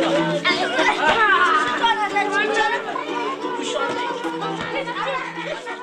哎呀！撞到人了，不晓得。